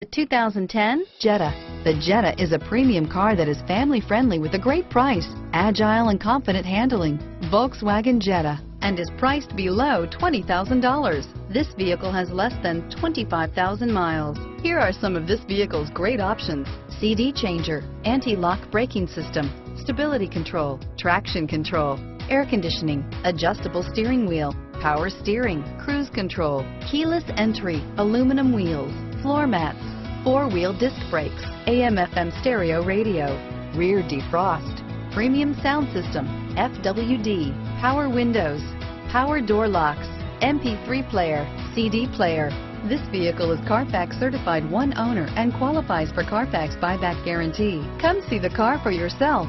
The 2010 Jetta. The Jetta is a premium car that is family friendly with a great price, agile and confident handling. Volkswagen Jetta and is priced below $20,000. This vehicle has less than 25,000 miles. Here are some of this vehicle's great options. CD changer, anti-lock braking system, stability control, traction control, air conditioning, adjustable steering wheel, power steering, cruise control, keyless entry, aluminum wheels, floor mats, four-wheel disc brakes, AM FM stereo radio, rear defrost, premium sound system, FWD, power windows, power door locks, MP3 player, CD player. This vehicle is Carfax certified one owner and qualifies for Carfax buyback guarantee. Come see the car for yourself.